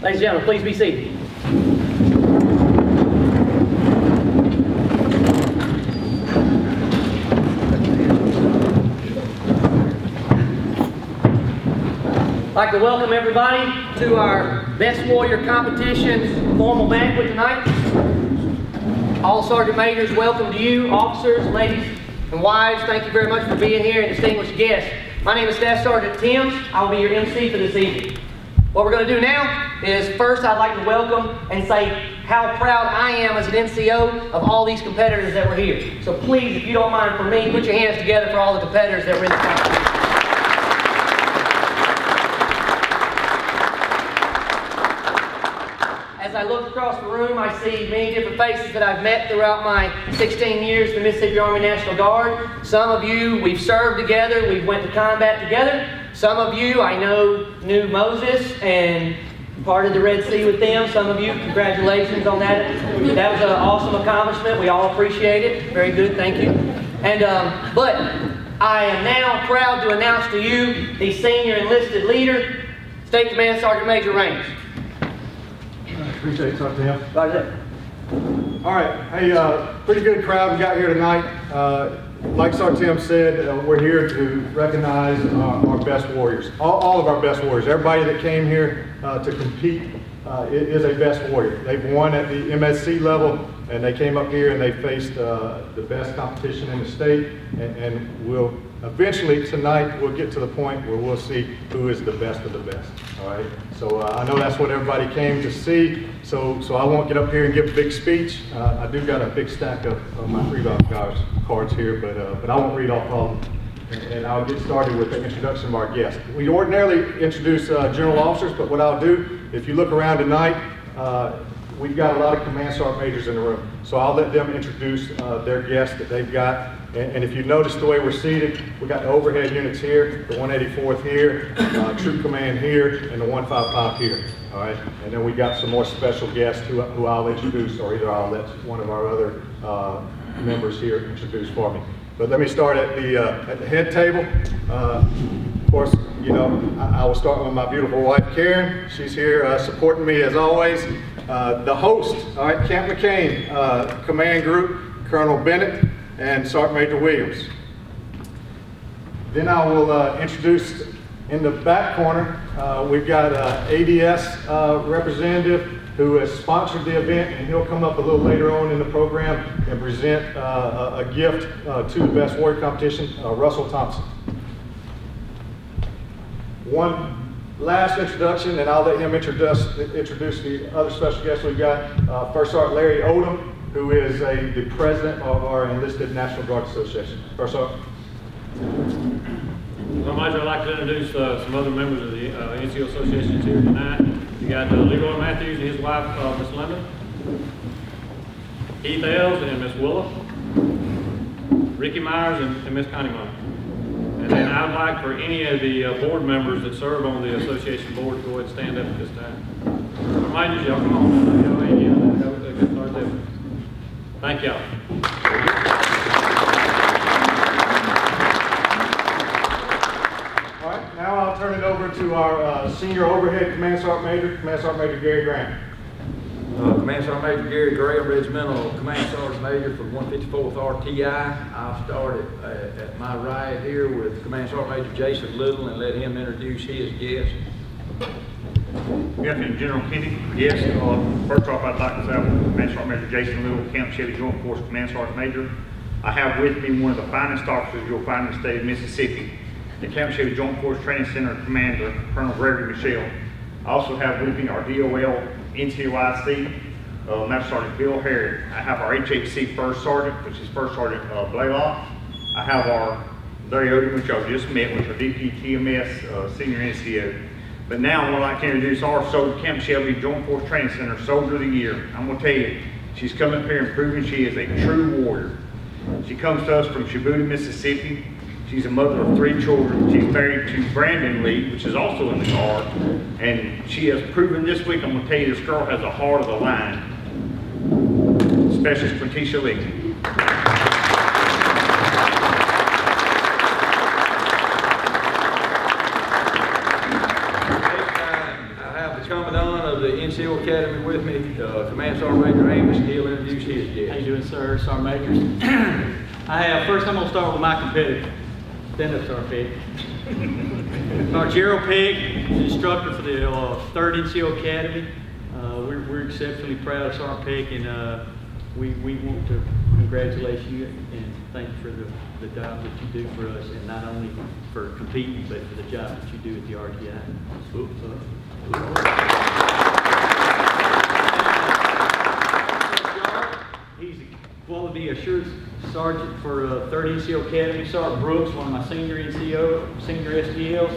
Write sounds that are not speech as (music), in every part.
Ladies and gentlemen, please be seated. I'd like to welcome everybody to our Best Warrior Competition formal banquet tonight. All Sergeant Majors, welcome to you. Officers, ladies and wives, thank you very much for being here and distinguished guests. My name is Staff Sergeant Timms. I will be your MC for this evening. What we're going to do now is first I'd like to welcome and say how proud I am as an NCO of all these competitors that were here. So please, if you don't mind for me, put your hands together for all the competitors that were in the competition. As I look across the room, I see many different faces that I've met throughout my 16 years in the Mississippi Army National Guard. Some of you we've served together, we've went to combat together. Some of you I know knew Moses and parted the Red Sea with them. Some of you, congratulations on that. That was an awesome accomplishment. We all appreciate it. Very good, thank you. And um, but I am now proud to announce to you the senior enlisted leader, State Command Sergeant Major Raines. Appreciate it, Sergeant Tim. All right, hey, uh, pretty good crowd we got here tonight. Uh, like Sergeant Tim said, uh, we're here to recognize our, our best warriors, all, all of our best warriors. Everybody that came here uh, to compete uh, is a best warrior. They've won at the MSC level, and they came up here and they faced uh, the best competition in the state, and, and we'll eventually tonight we'll get to the point where we'll see who is the best of the best. All right. So uh, I know that's what everybody came to see. So so I won't get up here and give a big speech. Uh, I do got a big stack of, of my freedom cards, cards here, but uh, but I won't read off all of them. And, and I'll get started with the introduction of our guest. We ordinarily introduce uh, general officers, but what I'll do, if you look around tonight, uh, we've got a lot of command sergeant majors in the room. So I'll let them introduce uh, their guests that they've got. And, and if you notice the way we're seated, we've got the overhead units here, the 184th here, uh, troop command here, and the 155 here. All right, and then we got some more special guests who, who I'll introduce, or either I'll let one of our other uh, members here introduce for me. But let me start at the uh, at the head table. Uh, of course, you know I, I will start with my beautiful wife Karen. She's here uh, supporting me as always. Uh, the host, all right, Camp McCain, uh, Command Group, Colonel Bennett, and Sergeant Major Williams. Then I will uh, introduce in the back corner, uh, we've got uh, ADS representative who has sponsored the event, and he'll come up a little later on in the program and present a, a gift to the Best Warrior Competition, Russell Thompson. One last introduction, and I'll let him introduce, introduce the other special guests we've got. Uh, First Sergeant Larry Odom, who is a, the president of our Enlisted National Guard Association. First Sergeant. I'd like to introduce uh, some other members of the uh, NCO Association here tonight. You got uh, Leroy Matthews and his wife, uh, Miss Lemon, Keith Ells and Miss Willa. Ricky Myers and and Miss Connie Meyer. And I'd like for any of the uh, board members that serve on the association board to go ahead and stand up at this time. Majors, y'all come on. Y'all started there. Thank y'all. All right, now I'll turn it over to our uh, senior overhead command sergeant major, command sergeant major Gary Grant. Uh, Command Sergeant Major Gary Graham, Regimental Command Sergeant Major for 154th RTI. I'll start at, at my right here with Command Sergeant Major Jason Little and let him introduce his guest. Good afternoon, General Kennedy. Yes, uh, first off, I'd like to say I'm Command Sergeant Major Jason Little, Camp Shelby Joint Force Command Sergeant Major. I have with me one of the finest officers you'll find in the state of Mississippi, the Camp Shelby Joint Force Training Center Commander, Colonel Gregory Michelle. I also have with me our DOL NCOIC, uh, Master Sergeant Bill Harry. I have our HHC First Sergeant, which is First Sergeant uh, Blaylock. I have our Larry Odom, which y'all just met, which are DPTMS uh, Senior NCO. But now I would like to introduce our soldier, Camp Shelby Joint Force Training Center Soldier of the Year. I'm gonna tell you, she's come up here and proven she is a true warrior. She comes to us from Shubuta, Mississippi. She's a mother of three children. She's married to Brandon Lee, which is also in the Guard. And she has proven this week, I'm gonna tell you, this girl has a heart of the lion. Specialist Quintisha Lee. Next I have the Commandant of the NCO Academy with me, uh, Command Sergeant Major Amos, he'll introduce his How you guest. doing, sir? Sergeant Majors. (clears throat) I have, first I'm gonna start with my competitor. Stand up, Sergeant Pegg. Sergeant Gerald Pegg, instructor for the uh, Third NCO Academy. Uh, We're we're exceptionally proud of Sergeant Pegg, and uh, we we want to congratulate you and thank you for the the job that you do for us, and not only for competing, but for the job that you do at the RTI. He's a quality assurance sergeant for uh, Third NCO Academy. Sergeant Brooks, one of my senior NCO, senior STLs.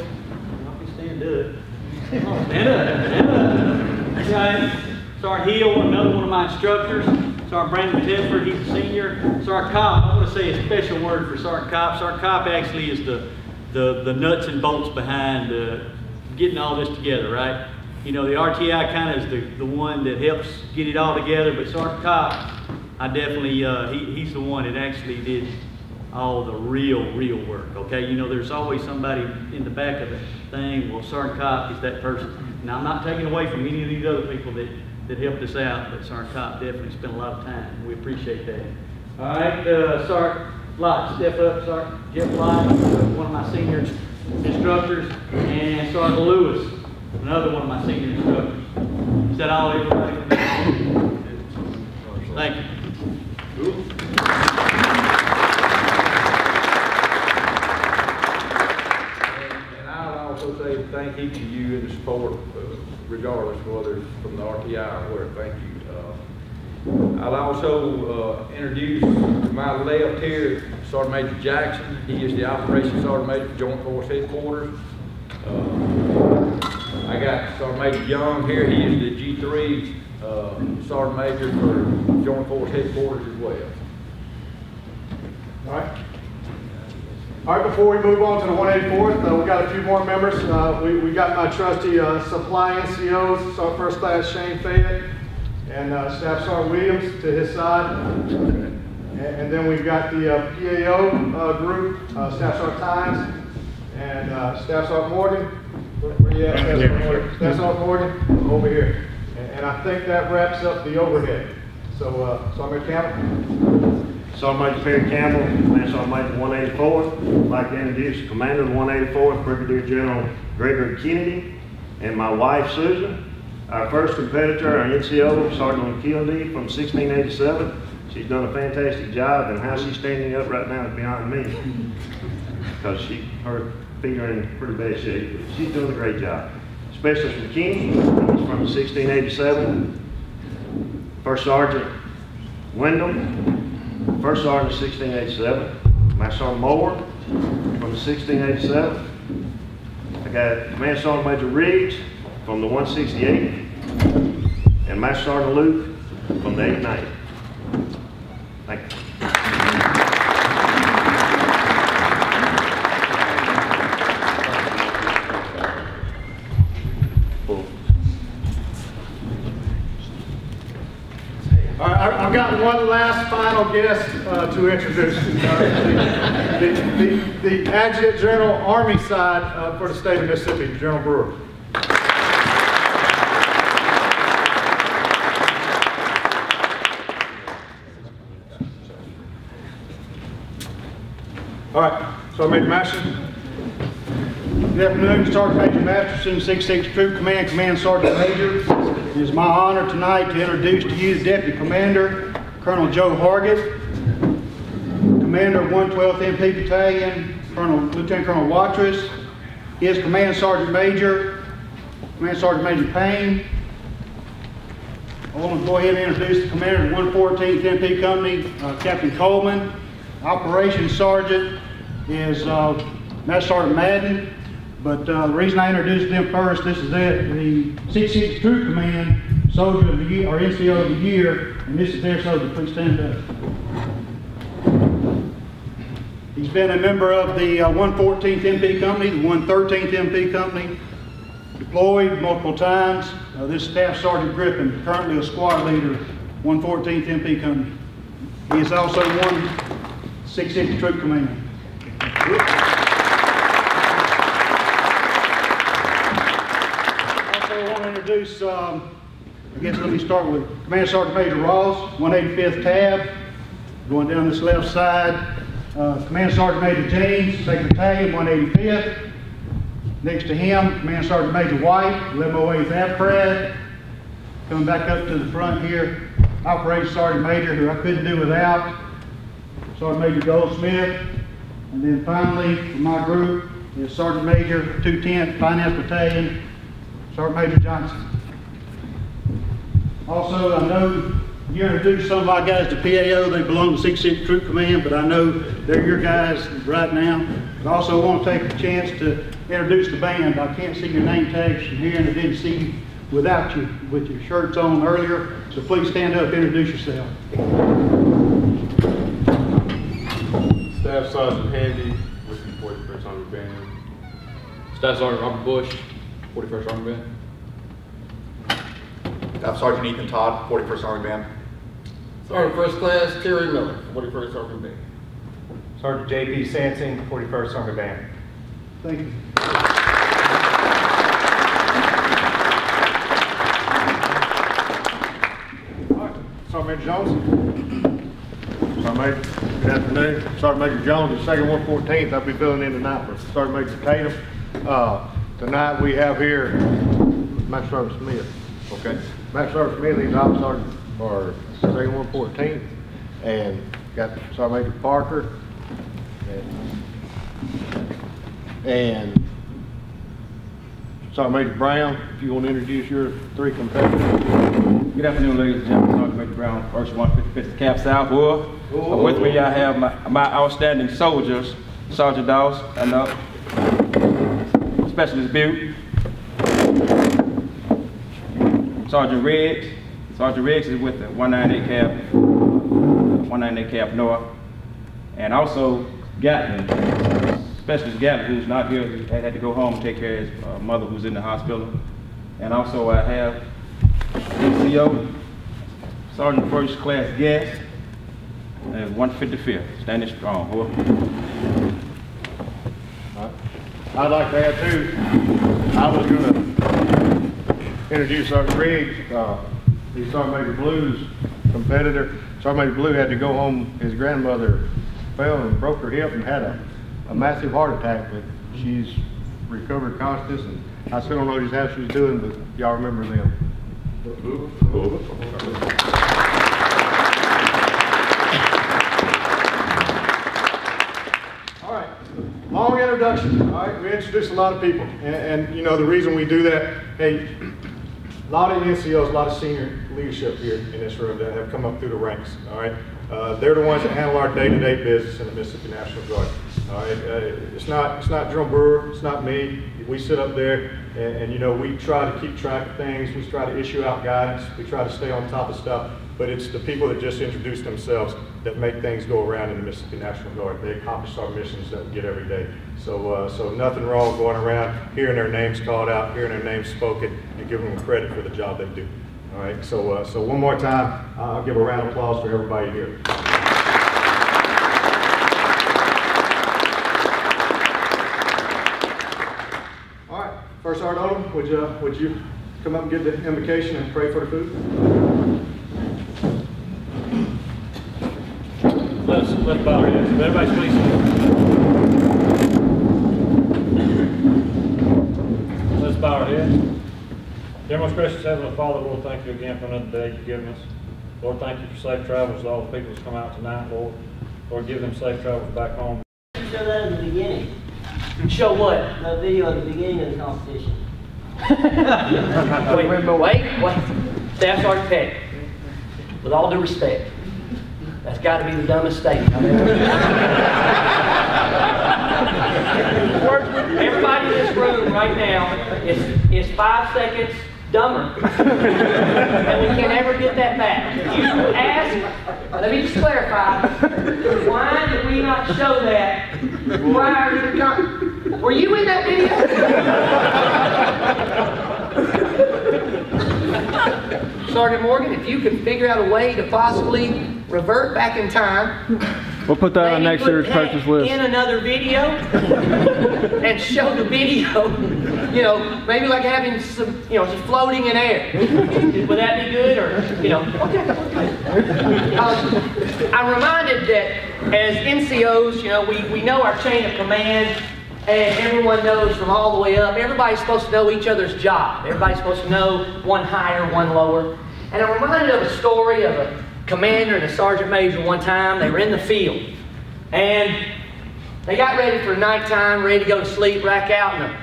Y'all can stand up. Stand up, stand up. Right. Sergeant Hill, another one of my instructors. Sergeant Brandon Tedford, he's a senior. Sergeant Cobb, I want to say a special word for Sergeant Cobb. Sergeant Cobb actually is the, the, the nuts and bolts behind uh, getting all this together, right? You know, the RTI kind of is the, the one that helps get it all together, but Sergeant Cobb, I definitely, uh, he, he's the one that actually did all the real, real work, okay? You know, there's always somebody in the back of the thing, well, Sergeant Cobb is that person. Now, I'm not taking away from any of these other people that, that helped us out, but Sergeant Cobb definitely spent a lot of time, we appreciate that. All right, uh, Sergeant Lott, step up, Sergeant Jeff Lott, one of my senior instructors, and Sergeant Lewis, another one of my senior instructors. Is that all, everybody? Thank you. And I'll also say thank each support, uh, regardless whether it's from the RTI or where, thank you. Uh, I'll also uh, introduce to my left here Sergeant Major Jackson. He is the Operations Sergeant Major for Joint Force Headquarters. Uh, I got Sergeant Major Young here, he is the G3 uh, Sergeant Major for Joint Force Headquarters as well. All right. All right, before we move on to the 184th, uh, we got a few more members. Uh, we, we got my trusty, uh, supply NCOs, so First Class Shane Fayette and, uh, Staff Sergeant Williams to his side. And, and then we've got the, uh, PAO, uh, group, uh, Staff Sergeant Tynes and, uh, Staff Sergeant Morgan. Where, where you at, Staff Sergeant Morgan? Staff Sergeant Morgan, over here. And, and I think that wraps up the overhead. So, uh, Sergeant Campbell? Sergeant Major Perry Campbell, Command Sergeant Major 184th. I'd like to introduce Commander of the 184th, Brigadier General Gregory Kennedy, and my wife Susan. Our first competitor, our NCO, Sergeant Kennedy from 1687. She's done a fantastic job, and how she's standing up right now is beyond me. Because she, her feet are in pretty bad shape, but she's doing a great job. Specialist McKinney, from 1687. First Sergeant Wyndham, First Sergeant 1687. Master Sergeant Moore from the 1687. I got Command Sergeant Major Riggs from the 168. And Master Sergeant Luke from the 890. Thank you. All right, I- I've got one last final guest uh, to introduce. Uh, The the- the- Adjutant General Army side uh, for the state of Mississippi, General Brewer. All right, so the motion. Good afternoon, Sergeant Major Masterson, 66 Troop Command, Command Sergeant Major. It is my honor tonight to introduce to you the Deputy Commander, Colonel Joe Hargett, Commander of 112th MP Battalion, Colonel, Lieutenant Colonel Watrous, his Command Sergeant Major, Command Sergeant Major Payne. I want to go ahead and introduce the Commander of 114th MP Company, uh, Captain Coleman. Operations Sergeant is uh, Master Sergeant Madden. But uh, the reason I introduced them first, this is it, the 66 Troop Command Soldier of the Year, or NCO of the Year, and this is their soldier. Please stand up. He's been a member of the uh, 114th MP Company, the 113th MP Company, deployed multiple times. Uh, This Staff Sergeant Griffin, currently a squad leader, 114th MP Company. He is also one 660 Troop Command. Also, want to introduce um, let me start with Command Sergeant Major Ross, 185th tab, going down this left side. Uh, Command Sergeant Major James, 2nd Battalion, 185th. Next to him, Command Sergeant Major White, 1108th AVCRAD. Coming back up to the front here, Operations Sergeant Major, who I couldn't do without, Sergeant Major Goldsmith. And then finally, from my group, is Sergeant Major, 210th Finance Battalion, Sergeant Major Johnson. Also, I know you introduced some of my guys to PAO, they belong to 66th Troop Command, but I know they're your guys right now. I also want to take a chance to introduce the band. I can't see your name tags from here, and I didn't see you without you, with your shirts on earlier, so please stand up, introduce yourself. Staff Sergeant Handy with the 41st Army Band. Staff Sergeant Robert Bush, 41st Army Band. Staff Sergeant Ethan Todd, 41st Army Band. Sergeant First Class Terry Miller, 41st Army Band. Sergeant J.P. Sansing, 41st Army Band. Thank you. Sergeant Major Jones? Sergeant Major, good afternoon. Sergeant Major Jones, the second one fourteenth, I'll be filling in tonight for Sergeant Major Tatum. Uh, tonight we have here Master Sergeant Smith, okay? Master Sergeant Smith, he's officer sergeant for one fourteenth, and got Sergeant Major Parker, and, and Sergeant Major Brown, if you want to introduce your three competitors. Good afternoon, ladies and gentlemen. Sergeant Major Brown, First 155th Cap. Uh, With me, I have my, my outstanding soldiers, Sergeant Dawes, and uh, Specialist Butte, Sergeant Riggs. Sergeant Riggs is with the 198 Cap, 198 Cap North, and also Gatlin, Specialist Gatlin, who's not here, he had to go home and take care of his uh, mother who's in the hospital. And also I have NCO, Sergeant First Class Guest, and 155th, standing strong. I'd like to add too, I was gonna introduce Sergeant Riggs, uh, he's Major Blue's competitor. Sergeant Major Blue had to go home, his grandmother fell and broke her hip and had a, a massive heart attack, but she's recovered conscious and I still don't know just how she's doing, but y'all remember them. All right, long introduction, all right, we introduced a lot of people, and, and, you know, the reason we do that, hey, a lot of NCOs, a lot of senior leadership here in this room that have come up through the ranks, all right? Uh, they're the ones that handle our day-to-day business in the Mississippi National Guard, all right? Uh, it's not, it's not Jerome Brewer, it's not me, we sit up there, and, and, you know, we try to keep track of things, we try to issue out guidance, we try to stay on top of stuff, but it's the people that just introduce themselves that make things go around in the Mississippi National Guard. They accomplish our missions that we get every day. So, uh, so nothing wrong going around, hearing their names called out, hearing their names spoken, and giving them credit for the job they do. All right, so, uh, so one more time, I'll give a round of applause for everybody here. All right, First Sergeant Odom, would you, would you come up and give the invocation and pray for the food? Let's, let's bow our heads. Everybody please. Let's bow our heads. Dear most gracious Heavenly Father, Lord, thank you again for another day you've given us. Lord, thank you for safe travels to all the people that's come out tonight, Lord. Lord, give them safe travels back home. Show that in the beginning. Show what? That video at the beginning of the competition. (laughs) Wait, wait, wait, wait. Staff Sergeant Peck, with all due respect, that's got to be the dumbest statement I've ever heard. Everybody in this room right now is, is five seconds dumber. And we can't ever get that back. You ask, let me just clarify, why did we not show that prior to the con, were you in that video? Sergeant Morgan, if you could figure out a way to possibly revert back in time We'll put that on next year's purchase list. In another video (laughs) and show the video, you know, maybe like having some, you know, just floating in air. Would that be good or, you know, okay, okay. Um, I'm reminded that as NCOs, you know, we, we know our chain of command and everyone knows from all the way up. Everybody's supposed to know each other's job. Everybody's supposed to know one higher, one lower. And I'm reminded of a story of a commander and a sergeant major one time. They were in the field. And they got ready for nighttime, ready to go to sleep, rack out. And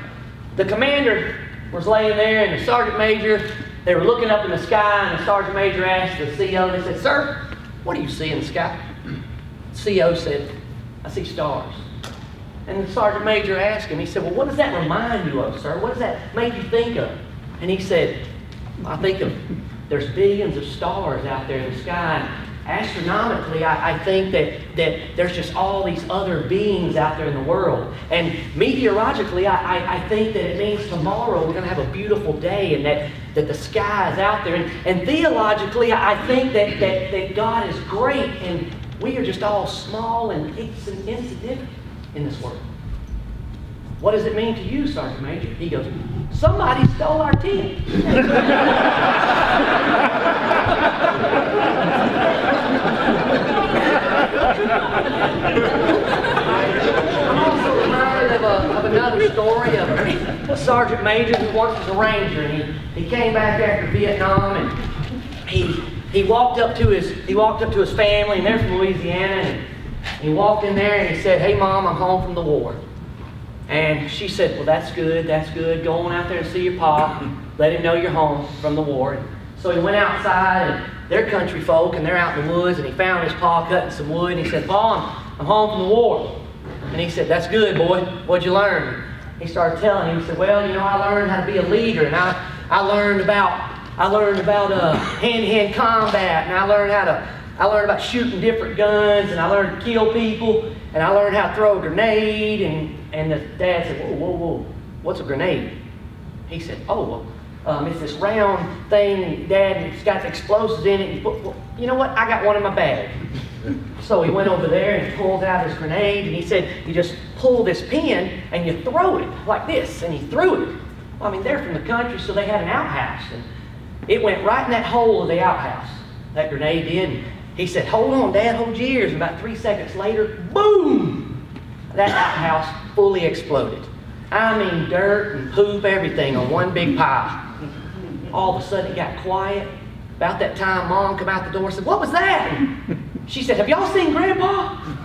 the, the commander was laying there, and the sergeant major, they were looking up in the sky, and the sergeant major asked the CO, they said, Sir, what do you see in the sky? (clears throat) CO said, I see stars. And the sergeant major asked him, he said, Well, what does that remind you of, sir? What does that make you think of? And he said, I think of there's billions of stars out there in the sky. Astronomically, I, I think that, that there's just all these other beings out there in the world. And meteorologically, I, I, I think that it means tomorrow we're going to have a beautiful day and that, that the sky is out there. And, and theologically, I, think that, that, that God is great and we are just all small and insignificant in this world. What does it mean to you, Sergeant Major? He goes, somebody stole our tent. I'm also reminded of, a, of another story of a sergeant major who worked as a ranger, and he, he came back after Vietnam, and he he walked up to his he walked up to his family, and they're from Louisiana, and he walked in there and he said, "Hey, mom, I'm home from the war." And she said, Well, that's good, that's good. Go on out there and see your pa. Let him know you're home from the war. So he went outside, and they're country folk, and they're out in the woods, and he found his pa cutting some wood, and he said, Pa, I'm, I'm home from the war. And he said, That's good, boy. What'd you learn? He started telling him, he said, Well, you know, I learned how to be a leader, and I, I learned about I learned about uh, hand-to-hand combat, and I learned how to I learned about shooting different guns, and I learned to kill people, and I learned how to throw a grenade. And, and the dad said, Whoa, whoa, whoa, what's a grenade? He said, Oh, well, um, it's this round thing, and Dad, it's got the explosives in it. Put, well, you know what? I got one in my bag. (laughs) So he went over there and he pulled out his grenade, and he said, You just pull this pin and you throw it like this. And he threw it. Well, I mean, they're from the country, so they had an outhouse. And it went right in that hole of the outhouse. That grenade did. He said, Hold on, Dad, hold your ears. About three seconds later, boom! That outhouse fully exploded. I mean, dirt and poop, everything on one big pile. All of a sudden, it got quiet. About that time, Mom come out the door and said, What was that? She said, Have y'all seen Grandpa? (laughs)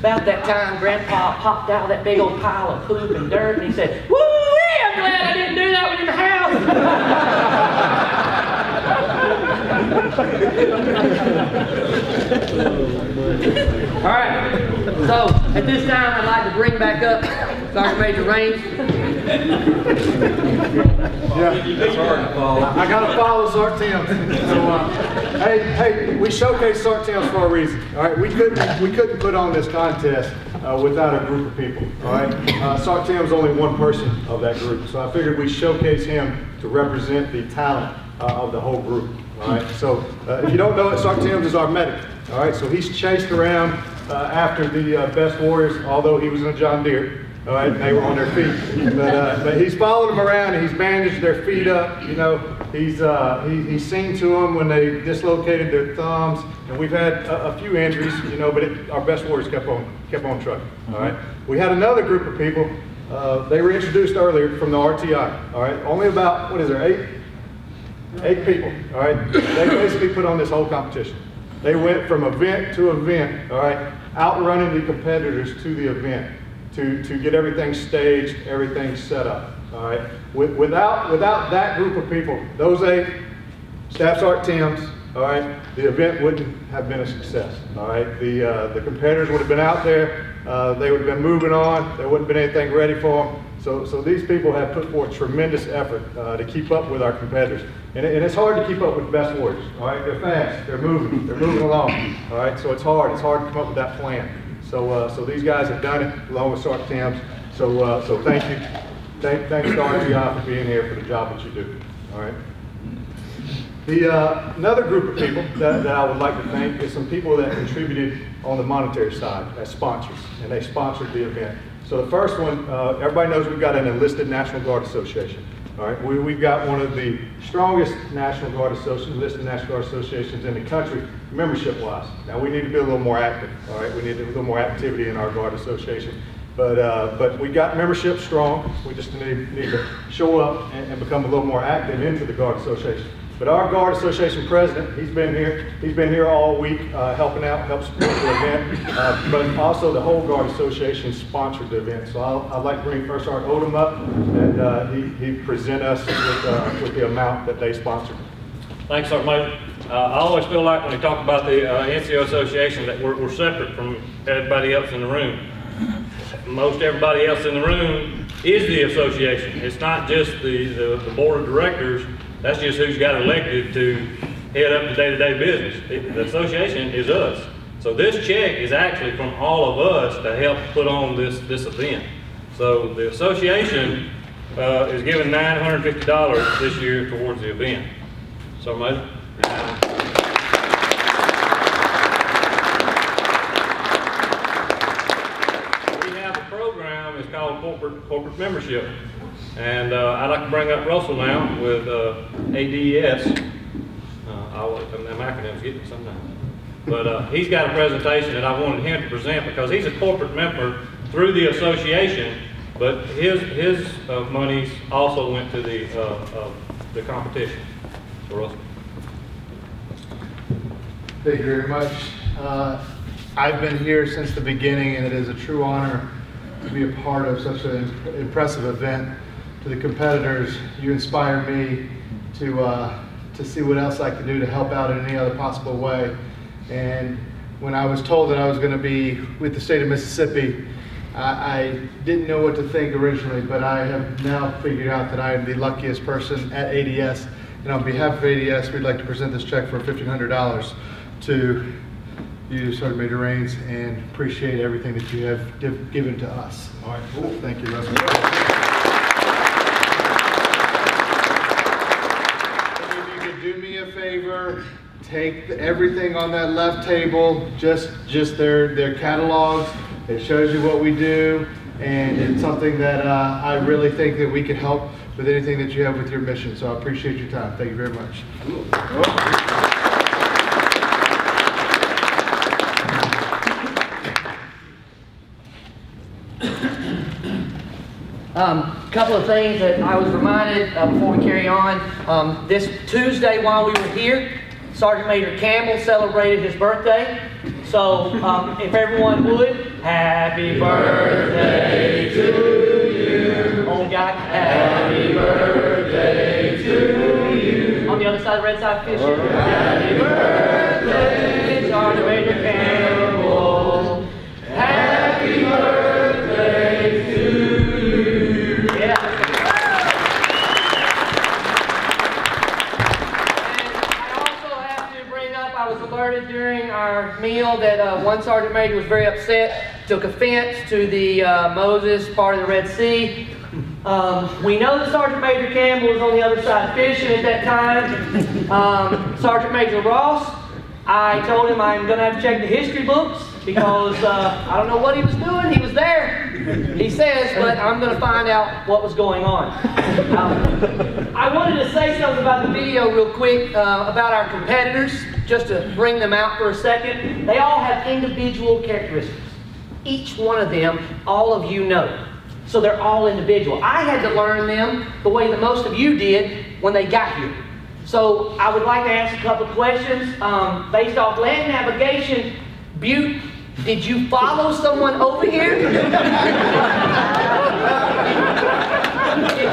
About that time, Grandpa popped out of that big old pile of poop and dirt and he said, Woo! I'm glad I didn't do that in the house. (laughs) All right. So at this time, I'd like to bring back up Sergeant Major Raines. Yeah. I gotta follow Sart Timms. So, uh, hey, hey, we showcase Sart Timms for a reason. All right, we couldn't we couldn't put on this contest uh, without a group of people. All right, uh, Sart Timms only one person of that group, so I figured we showcase him to represent the talent uh, of the whole group. All right, so uh, if you don't know it, Sart Timms is our medic. All right, so he's chased around uh, after the uh, best warriors, although he was in a John Deere. All right, they were on their feet. But, uh, but he's followed them around and he's bandaged their feet up. You know, he's, uh, he, he's seen to them when they dislocated their thumbs. And we've had a, a few injuries, you know, but it, our best warriors kept on, kept on trucking. All right. We had another group of people. Uh, they were introduced earlier from the RTI. All right. Only about, what is there, eight? Eight people. All right. They basically put on this whole competition. They went from event to event, all right, outrunning the competitors to the event to, to get everything staged, everything set up. All right. With, without without that group of people, those eight, Staff Sergeant Timms, all right, the event wouldn't have been a success. All right. The uh, the competitors would have been out there. Uh, they would have been moving on. There wouldn't have been anything ready for them. So, so these people have put forth tremendous effort uh, to keep up with our competitors. And, and it's hard to keep up with the best warriors, all right? They're fast, they're moving, they're moving along, all right? So it's hard, it's hard to come up with that plan. So, uh, so these guys have done it along with Sergeant Timms. So, uh, so thank you. Thank, thanks to RTI for being here for the job that you do, all right? The, uh, another group of people that, that I would like to thank is some people that contributed on the monetary side as sponsors, and they sponsored the event. So the first one, uh, everybody knows we've got an enlisted National Guard Association. All right, we, we've got one of the strongest National Guard Associations, enlisted National Guard Associations in the country, membership-wise. Now, we need to be a little more active, all right? We need a little more activity in our Guard Association. But, uh, but we got membership strong. We just need, need to show up and, and become a little more active into the Guard Association. But our Guard Association president, he's been here, he's been here all week, uh, helping out, help support the event. Uh, but also the whole Guard Association sponsored the event. So I'll, I'd like to bring First Sergeant Odom up and, uh, he, he present us with, uh, with the amount that they sponsored. Thanks, Sergeant. Uh, I always feel like when we talk about the uh, NCO Association that we're, we're separate from everybody else in the room. Most everybody else in the room is the association. It's not just the, the, the board of directors. That's just who's got elected to head up the day-to-day business. The association is us. So this check is actually from all of us to help put on this, this event. So the association uh, is giving $950 this year towards the event. So, Major? We have a program, it's called corporate, corporate membership. And uh, I'd like to bring up Russell now with uh, ADS. Uh, them acronyms get me sometimes. But uh, he's got a presentation that I wanted him to present because he's a corporate member through the association, but his, his uh, monies also went to the, uh, the competition. So Russell. Thank you very much. I've been here since the beginning, and it is a true honor to be a part of such an impressive event. To the competitors, you inspire me to, uh, to see what else I can do to help out in any other possible way. And when I was told that I was going to be with the state of Mississippi, I, I didn't know what to think originally, but I have now figured out that I am the luckiest person at ADS. And on behalf of ADS, we'd like to present this check for $1,500 to you, Sergeant Major Raines, and appreciate everything that you have given to us. All right, cool. Thank you, Russell. If you could do me a favor, take everything on that left table, just, just their, their catalogs. It shows you what we do, and it's something that uh, I really think that we can help with anything that you have with your mission. So I appreciate your time. Thank you very much. Um, couple of things that I was reminded uh, before we carry on. Um, this Tuesday while we were here, Sergeant Major Campbell celebrated his birthday. So um, if everyone would, happy birthday to you. Guy, happy birthday to you. On the other side of the red side fishing. Happy birthday, our meal that uh, one sergeant major was very upset, took offense to the uh, Moses part of the Red Sea. Um, we know that Sergeant Major Campbell was on the other side fishing at that time. Um, Sergeant Major Ross, I told him I'm going to have to check the history books because uh, I don't know what he was doing. He was there, he says, but I'm going to find out what was going on. Um, I wanted to say something about the video real quick uh, about our competitors, just to bring them out for a second. They all have individual characteristics. Each one of them, all of you know. So they're all individual. I had to learn them the way that most of you did when they got here. So I would like to ask a couple questions um, based off land navigation. Butte, did you follow someone over here? did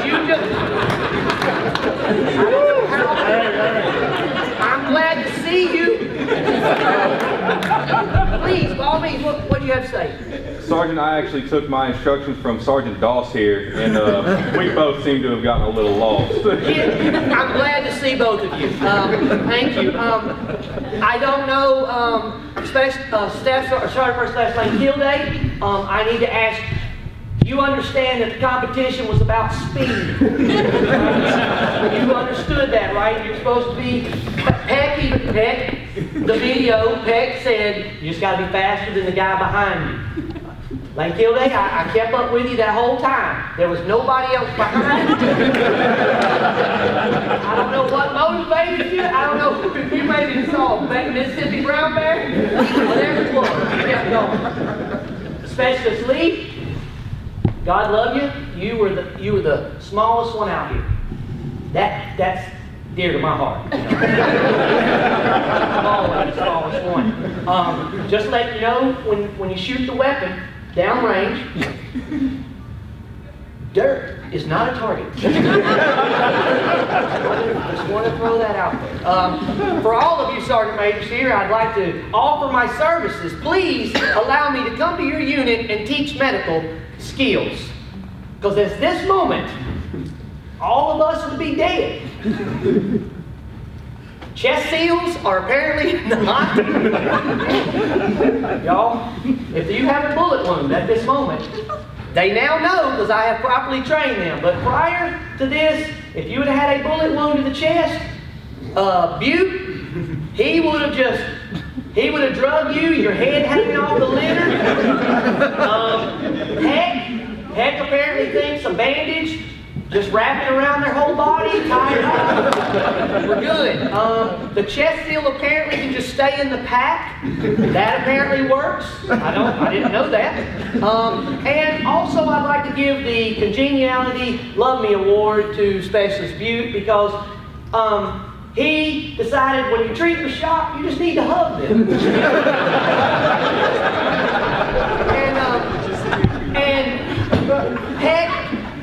you just? I'm glad to see you. Please, by all means, what, what do you have to say? Sergeant, I actually took my instructions from Sergeant Doss here, and uh, we both seem to have gotten a little lost. (laughs) I'm glad to see both of you. Um, thank you. Um, I don't know, um, Spec- uh, Staff Ser- Sergeant First Class Lane Kilday. Um, I need to ask you understand that the competition was about speed. you understood that, right? You're supposed to be, Peck Peck, the video, Peck said, you just gotta be faster than the guy behind you. Lane Kildare, I, I kept up with you that whole time. There was nobody else behind you. I don't know what motivated you. I don't know if you maybe saw Mississippi Brown Bear. Whatever it was, you kept going. Specialist Lee, God love you. You were the you were the smallest one out here. That that's dear to my heart. You know? (laughs) Always the smallest one. Um, just let you know when when you shoot the weapon downrange, dirt is not a target. (laughs) just want to throw that out there. Um, for all of you sergeant majors here, I'd like to offer my services. Please allow me to come to your unit and teach medical skills. Because at this moment, all of us would be dead. Chest seals are apparently not. Y'all, if you have a bullet wound at this moment, they now know because I have properly trained them. But prior to this, if you would have had a bullet wound to the chest, uh, Butte, he would have just, he would have drugged you, your head hanging off the litter. Um, heck, heck apparently thinks a bandage just wrap it around their whole body, tie it up. We're good. Um, the chest seal apparently can just stay in the pack. That apparently works. I don't. I didn't know that. Um, and also, I'd like to give the Congeniality Love Me Award to Specialist Butte because um, he decided when you treat the shot, you just need to hug them. (laughs) and um, and heck,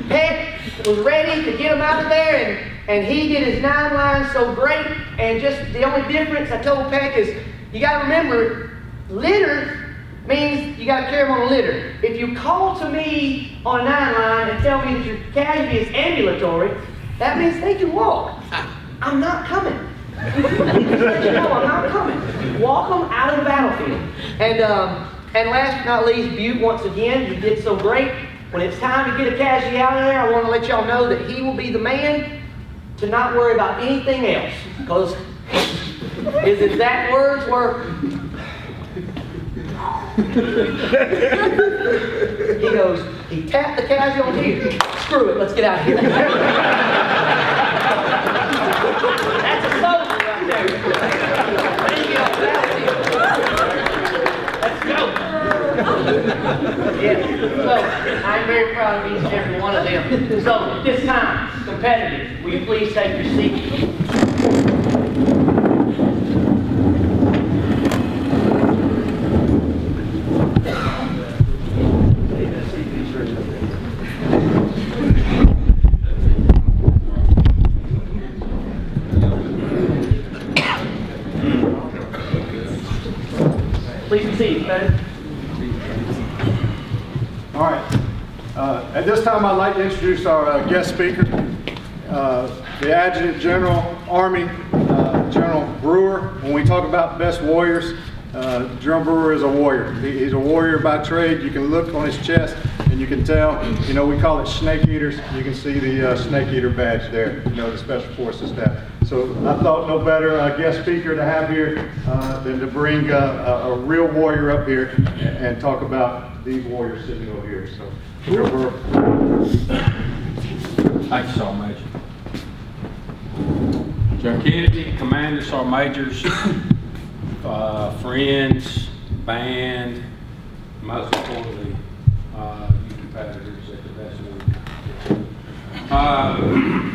heck was ready to get him out of there, and, and he did his nine lines so great. And just the only difference I told Peck is you got to remember, litter means you got to carry him on a litter. If you call to me on a nine line and tell me that your casualty is ambulatory, that means they can walk. I'm not coming. (laughs) I'm not coming. Walk them out of the battlefield. And um, and last but not least, Butte once again, he did so great. When it's time to get a casualty out of there, I want to let y'all know that he will be the man to not worry about anything else. Because his exact words were, (laughs) he goes, he tapped the casualty on here. Screw it, let's get out of here. (laughs) That's a soldier right there. Thank you, Let's go. Yes, so I'm very proud of each and every one of them. So at this time, competitive, will you please take your seat? Please be seated. All right. Uh, At this time, I'd like to introduce our uh, guest speaker, uh, the Adjutant General, Army, uh, General Brewer. When we talk about best warriors, uh, General Brewer is a warrior. He- He's a warrior by trade. You can look on his chest and you can tell, you know, we call it snake eaters. You can see the uh, snake eater badge there, you know, the Special Forces staff. So I thought no better uh, guest speaker to have here uh, than to bring uh, a a real warrior up here and- and talk about these warriors sitting over here. So. Thank you, Sergeant Major. General Kennedy, Commander, Sergeant Majors, (coughs) uh, friends, band, most importantly, uh, you competitors at the best level. Uh,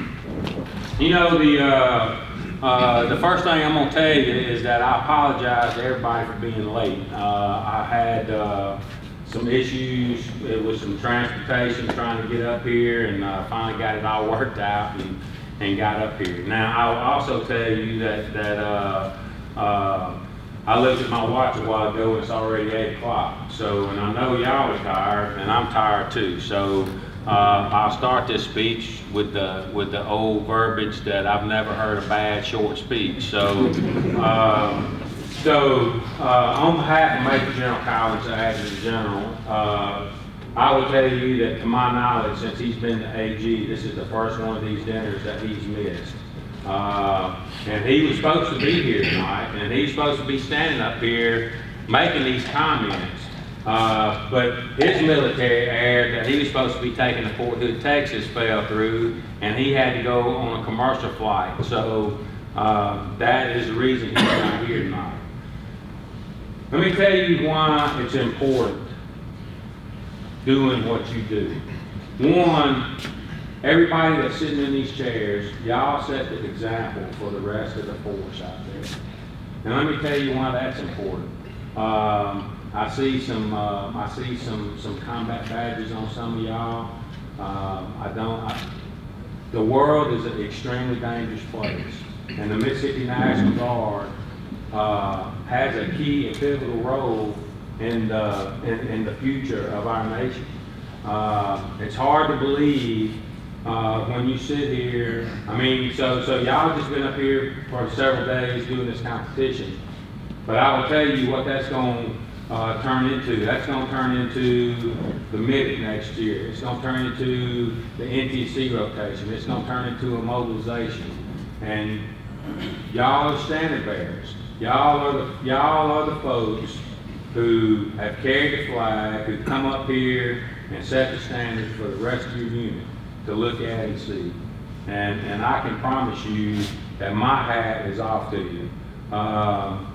You know, the, uh, uh, the first thing I'm gonna tell you is that I apologize to everybody for being late. Uh, I had, uh, some issues with some transportation trying to get up here and, uh, finally got it all (laughs) worked out and, and got up here. Now, I'll also tell you that, that, uh, uh, I looked at my watch a while ago and it's already eight o'clock. So, and I know y'all are tired and I'm tired too. So, uh, I'll start this speech with the, with the old verbiage that I've never heard a bad short speech. So, (laughs) um, so, uh, on behalf of Major General Collins, Adjutant General, uh, I will tell you that to my knowledge, since he's been the AG, this is the first one of these dinners that he's missed. Uh, and he was supposed to be here tonight, and he's supposed to be standing up here making these comments. Uh, but his military air that he was supposed to be taking to Fort Hood, Texas fell through, and he had to go on a commercial flight. So, uh, that is the reason he's not here tonight. Let me tell you why it's important doing what you do. One, everybody that's sitting in these chairs, y'all set the example for the rest of the force out there. And let me tell you why that's important. Um, I see some, uh, I see some, some combat badges on some of y'all. Um, I don't, I, the world is an extremely dangerous place. And the Mississippi National Guard, uh, has a key and pivotal role in the, in, in the future of our nation. Uh, it's hard to believe uh, when you sit here. I mean, so so y'all just been up here for several days doing this competition, but I will tell you what that's going to uh, turn into. That's going to turn into the MIDIC next year. It's going to turn into the NTC rotation. It's going to turn into a mobilization, and y'all are standard bearers. Y'all are the y'all are the folks who have carried the flag, who come up here and set the standards for the your unit to look at and see. And, and I can promise you that my hat is off to you. Um,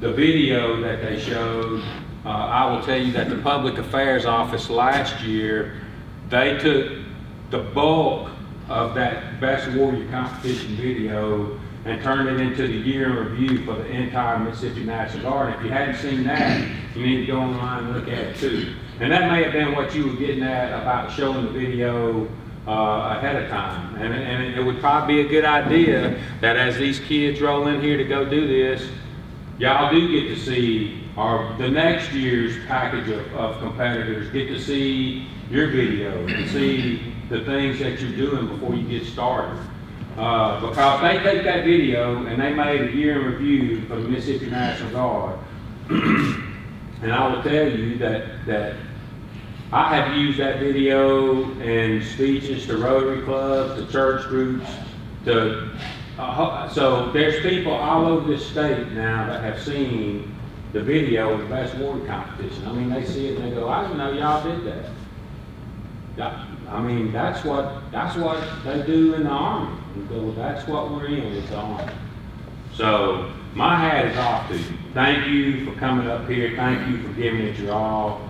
the video that they showed, uh, I will tell you that the Public Affairs Office last year, they took the bulk of that Best Warrior competition video and turned it into the year in review for the entire Mississippi National Guard. If you hadn't seen that, you need to go online and look at it too. And that may have been what you were getting at about showing the video uh, ahead of time. And, and it would probably be a good idea that as these kids roll in here to go do this, y'all do get to see, or the next year's package of, of competitors get to see your video and see the things that you're doing before you get started. Uh, because they take that video and they made a year in review for the Mississippi National Guard. (clears throat) and I will tell you that, that I have used that video in speeches to Rotary clubs, to church groups, to, uh, so there's people all over this state now that have seen the video of the best warrior competition. I mean, they see it and they go, I didn't know y'all did that. I mean, that's what, that's what they do in the Army. Go, that's what we're in, it's the Army. So, my hat is off to you. Thank you for coming up here. Thank you for giving it your all.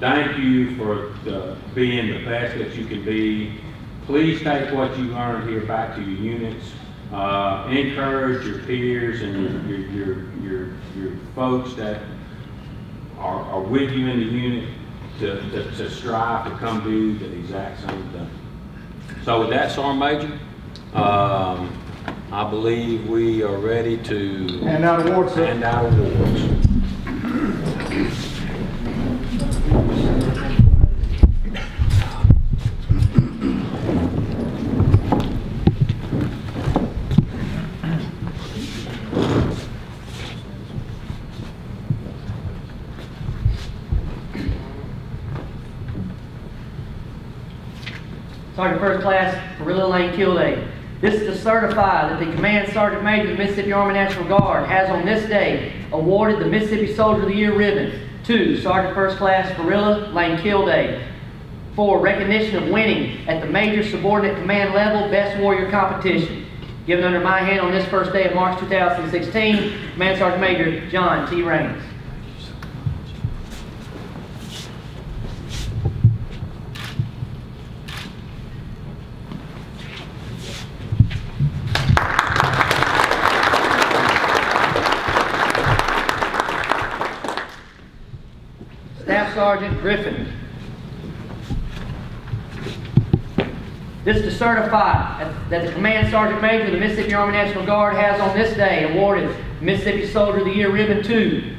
Thank you for uh, being the best that you can be. Please take what you learned here back to your units. Uh, encourage your peers and your, your, your, your, your folks that are, are with you in the unit to, to, to strive to come do the exact same thing. So with that, Sergeant Major, um, I believe we are ready to Hand out awards, hand out awards. Sergeant First Class Farilla Lane Kilday. This is to certify that the Command Sergeant Major of the Mississippi Army National Guard has on this day awarded the Mississippi Soldier of the Year ribbon to Sergeant First Class Farilla Lane Kilday for recognition of winning at the Major Subordinate Command Level Best Warrior Competition. Given under my hand on this first day of March 2016, Command Sergeant Major John T. Raines. Staff Sergeant Griffin. This is to certify that the Command Sergeant Major of the Mississippi Army National Guard has on this day awarded Mississippi Soldier of the Year Ribbon to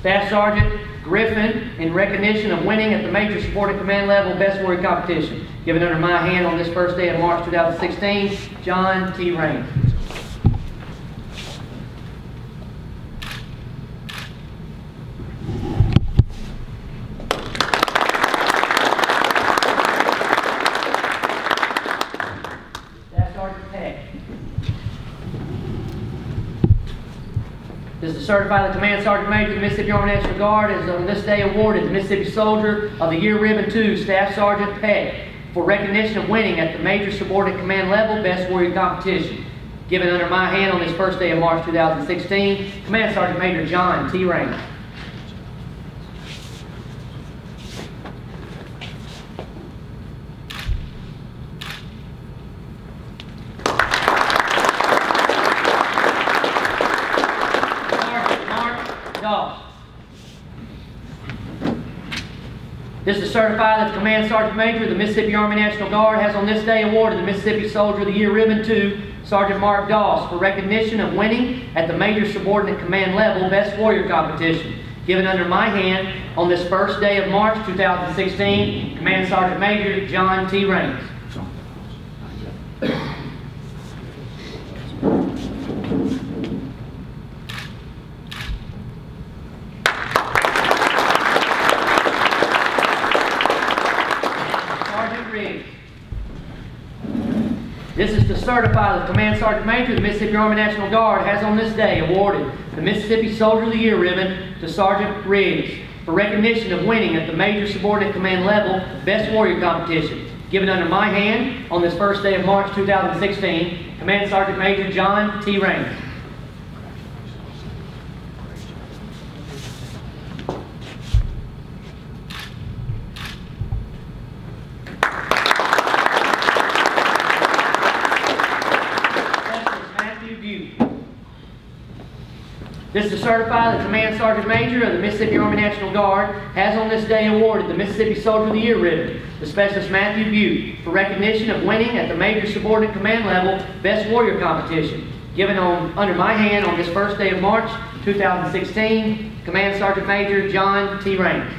Staff Sergeant Griffin in recognition of winning at the Major Supporting Command Level Best Warrior Competition. Given under my hand on this first day of March 2016, John T. Raines. Certify the Command Sergeant Major of the Mississippi Army National Guard is on this day awarded the Mississippi Soldier of the Year Ribbon to Staff Sergeant Peck for recognition of winning at the Major Subordinate Command Level Best Warrior Competition. Given under my hand on this first day of March 2016, Command Sergeant Major John T. Raines. Sergeant Mark Doss. This is to certify that the Command Sergeant Major of the Mississippi Army National Guard has on this day awarded the Mississippi Soldier of the Year Ribbon to Sergeant Mark Doss for recognition of winning at the Major Subordinate Command Level Best Warrior Competition. Given under my hand on this first day of March 2016, Command Sergeant Major John T. Raines. Sergeant Riggs. That the Command Sergeant Major of the Mississippi Army National Guard has on this day awarded the Mississippi Soldier of the Year ribbon to Sergeant Riggs for recognition of winning at the Major Subordinate Command Level Best Warrior Competition. Given under my hand on this first day of March 2016, Command Sergeant Major John T. Raines. Matthew Bute. This is to certify that Command Sergeant Major of the Mississippi Army National Guard has on this day awarded the Mississippi Soldier of the Year ribbon to Specialist Matthew Butte for recognition of winning at the Major Subordinate Command Level Best Warrior Competition. Given on, under my hand on this first day of March 2016, Command Sergeant Major John T. Raines.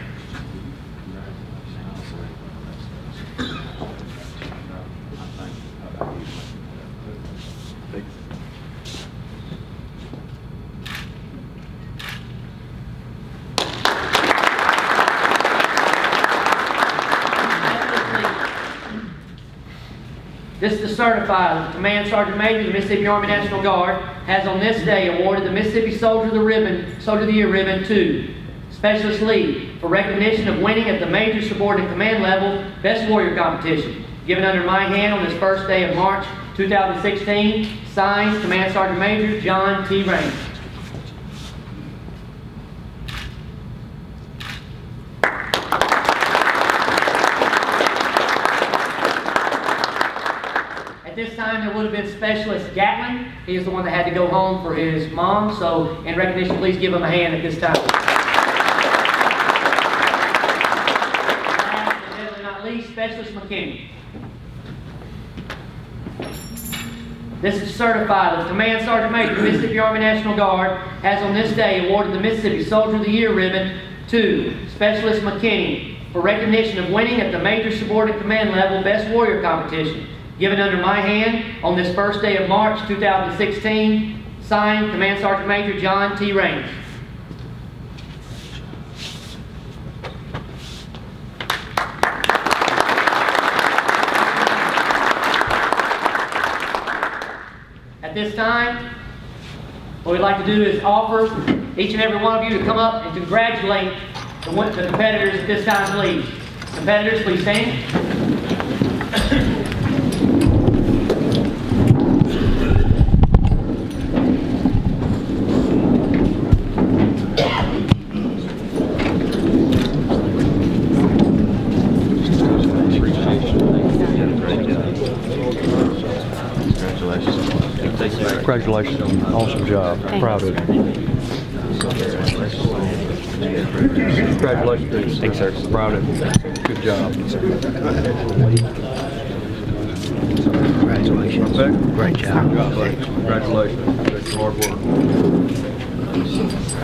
This is to certify that the Command Sergeant Major of the Mississippi Army National Guard has on this day awarded the Mississippi Soldier of the Ribbon, Soldier of the Year ribbon to Specialist Lee for recognition of winning at the Major Subordinate Command Level Best Warrior Competition. Given under my hand on this first day of March 2016, signed Command Sergeant Major John T. Raines. At this time, there would have Specialist Gatlin. He is the one that had to go home for his mom, so in recognition, please give him a hand at this time. Last but not least, Specialist McKinney. This is certified the Command Sergeant Major the Mississippi Army National Guard has on this day awarded the Mississippi Soldier of the Year ribbon to Specialist McKinney for recognition of winning at the Major Subordinate Command Level Best Warrior Competition. Given under my hand on this first day of March 2016, signed Command Sergeant Major John T. Raines. At this time, what we'd like to do is offer each and every one of you to come up and congratulate the the competitors at this time, please. Competitors, please stand. Congratulations, awesome job, proud of you. Congratulations. Thanks, sir. Proud of you. Good job. Congratulations. Great job. Good job, buddy. Congratulations. That's hard work.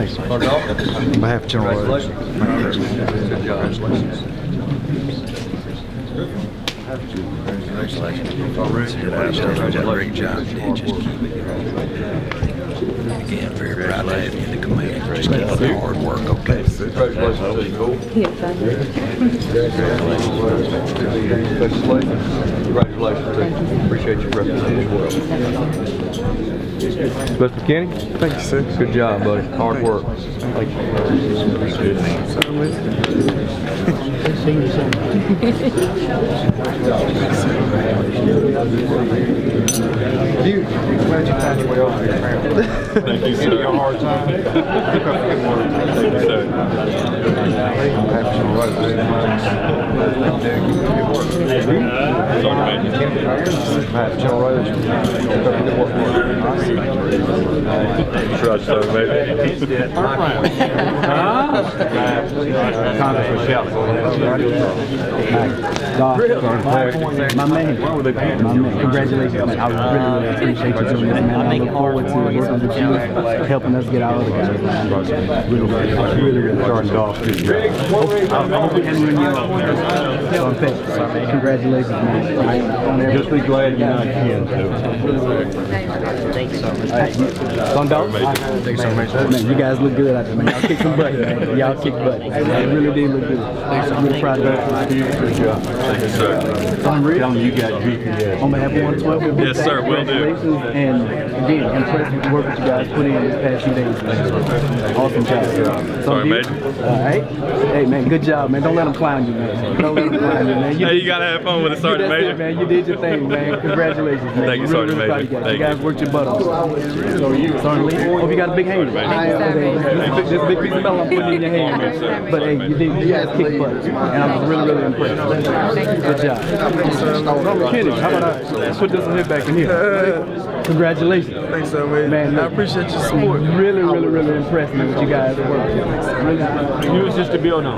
Start off. On behalf of General Rhodes. Congratulations. Good job. Congratulations. Congratulations. You did a Great job. Did. Just keep it. Again, very proud to have you in the command. Just keep up the hard work, okay? Congratulations to you. Congratulations. Congratulations. congratulations you. Appreciate your representation well. Mr. Kenny? Thank you, sir. Good job, buddy. Hard work. Thank you. Appreciate Thank you, sir. A hard time. (laughs) Thank you, sir. Trust, (laughs) sir, My man, my man, congratulations, man. I really, really uh, appreciate you doing this, man. I look forward to working with you, helping us get our other guys, man. Really, really, really, really. Starting off. I'm gonna be handling you up. So, in fact, congratulations, man. Just be glad you're not kin Thank you so much. Son dog? Thank you so much. Man, you guys look good out there, man. Y'all kick some butt, man. Y'all kick butt. It really did look good. I'm really proud of you. Good job. Thank you, sir. Son Rick? Tell them you got GPS. On behalf of 112, Yes, sir, will do. And again, impressed with the work that you guys put in these past few days. Awesome job. Sorry, Son, Major. All right. Hey, man, good job, man. Don't let them clown you, man. Don't let them clown you, man. Hey, you gotta have fun with it, Sergeant That's Major. it, man. You did your thing, man. Congratulations, man. Thank you, Sergeant really proud Major. You, guys. Thank you guys you. worked your butt off. So you, Sergeant Lee, hope you got a big hand. This, this big piece of metal I'm putting in your hand. But hey, you did, you guys kicked butt, and I was really, really impressed. Good job. Sergeant Kenny, how about I put this one back in here? Congratulations. Thanks so much. Man, I appreciate your support. Really, really, really impressed me with you guys work. Really. You was just to build on.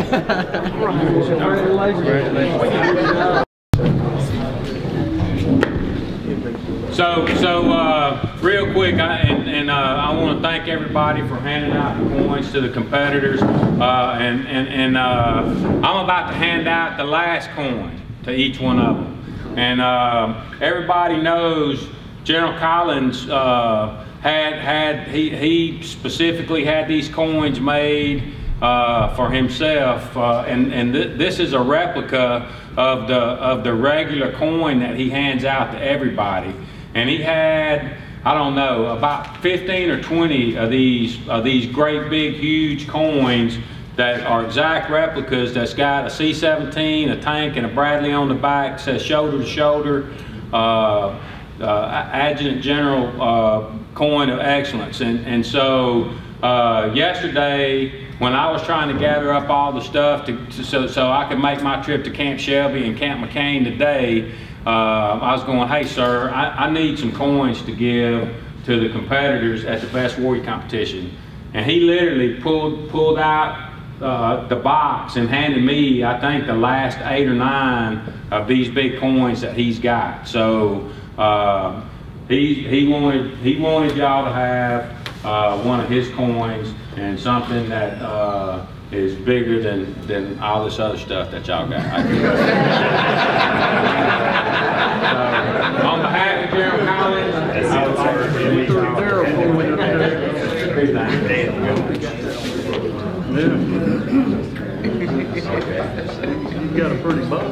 So, so, uh, real quick, I, and, and, uh, I want to thank everybody for handing out the coins to the competitors. Uh, and, and, and, uh, I'm about to hand out the last coin to each one of them. And, uh, everybody knows General Collins, uh, had, had, he, he specifically had these coins made, uh, for himself, uh, and, and th this is a replica of the, of the regular coin that he hands out to everybody. And he had, I don't know, about 15 or 20 of these, of these great big huge coins that are exact replicas that's got a C-17, a tank, and a Bradley on the back, says shoulder to shoulder, uh, uh, Adjutant General uh, coin of excellence. And, and so uh, yesterday, when I was trying to gather up all the stuff to, to- so, so I could make my trip to Camp Shelby and Camp McCain today, uh, I was going, hey, sir, I, I need some coins to give to the competitors at the Best Warrior Competition. And he literally pulled, pulled out uh, the box and handed me, I think, the last eight or nine of these big coins that he's got. So uh, he, he wanted, he wanted y'all to have uh, one of his coins and something that uh, is bigger than, than all this other stuff that y'all got. (laughs) So, on behalf of General Collins, I would like to You got a pretty bow.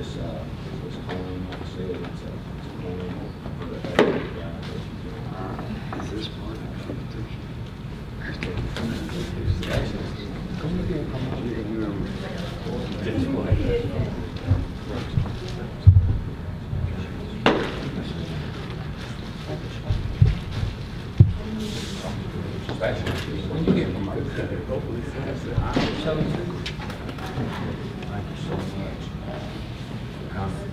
This, uh, this coin, like I said, it's a, it's a coin for the, uh, Is this part of the competition? When you get promoted, hopefully that's the Thank you so much. Comment.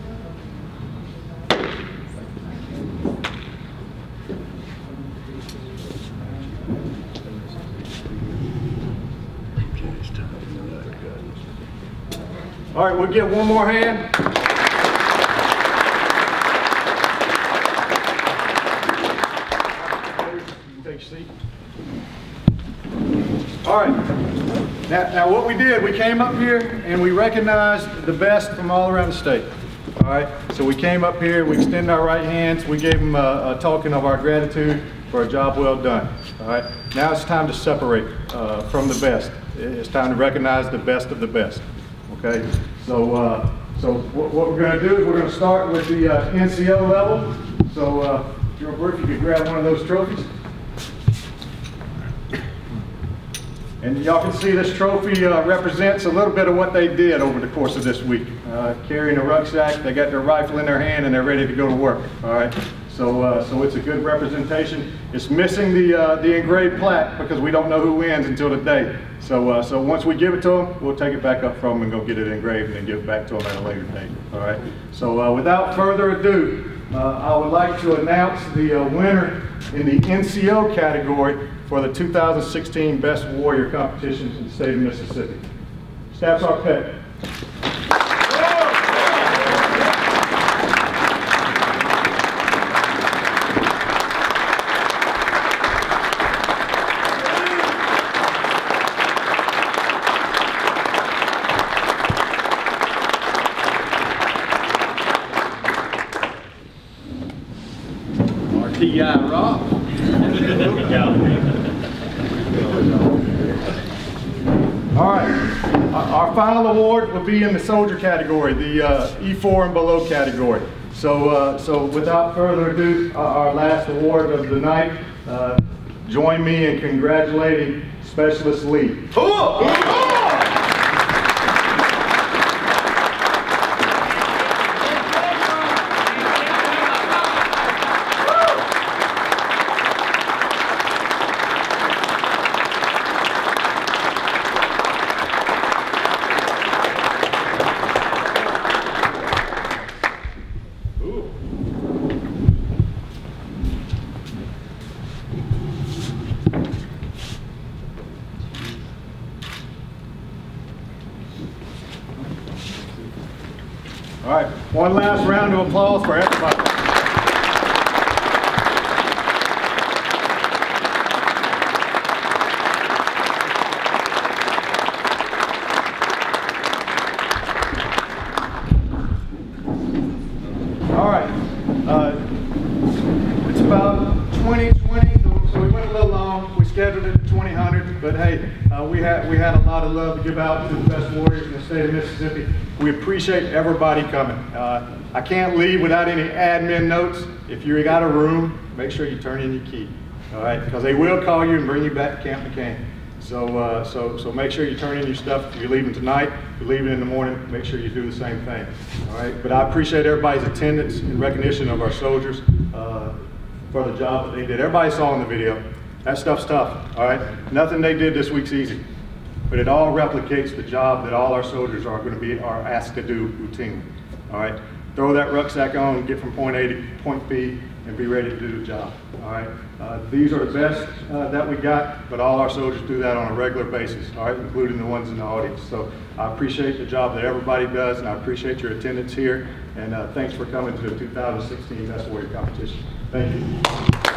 All right, we'll one more hand. Take your seat. All right. Now, now what we did, we came up here and we recognized the best from all around the state. All right, so we came up here, we extended our right hands, we gave them a, a token of our gratitude for a job well done. All right, now it's time to separate uh, from the best. It's time to recognize the best of the best. Okay, so uh, so what, what we're going to do is we're going to start with the uh, NCO level. So, uh, Joe Burke, you could grab one of those trophies. And y'all can see this trophy uh, represents a little bit of what they did over the course of this week. Uh, carrying a rucksack, they got their rifle in their hand and they're ready to go to work. All right. So, uh, so it's a good representation. It's missing the uh, the engraved plaque because we don't know who wins until today. So, uh, so once we give it to them, we'll take it back up from them and go get it engraved and then give it back to them at a later date. All right. So, uh, without further ado, uh, I would like to announce the uh, winner in the NCO category for the 2016 Best Warrior competition in the state of Mississippi. Staff Sergeant. RTI Rock. All right, our our final award will be in the soldier category, the uh, E4 and below category. So, uh, so without further ado, our our last award of the night, uh, join me in congratulating Specialist Lee. All right, one last round of applause for everybody. All right, uh, it's about 2020, so so we went a little long. We scheduled it at 2000, but hey, uh, we had we had a lot of love to give out to the best warriors in the state of Mississippi. We appreciate everybody coming. Uh, I can't leave without any admin notes. If you got a room, make sure you turn in your key. All right, because they will call you and bring you back to Camp McCain. So, uh, so, so make sure you turn in your stuff. If you're leaving tonight, if you're leaving in the morning, make sure you do the same thing. All right, but I appreciate everybody's attendance and recognition of our soldiers uh, for the job that they did. Everybody saw in the video. That stuff's tough. All right, nothing they did this week's easy, but it all replicates the job that all our soldiers are going to be are asked to do routinely. All right, throw that rucksack on, get from point A to point B, and be ready to do the job. All right, uh, these are the best uh, that we got, but all our soldiers do that on a regular basis. All right, including the ones in the audience. So I appreciate the job that everybody does, and I appreciate your attendance here. And uh, thanks for coming to the 2016 Best Warrior Competition. Thank you.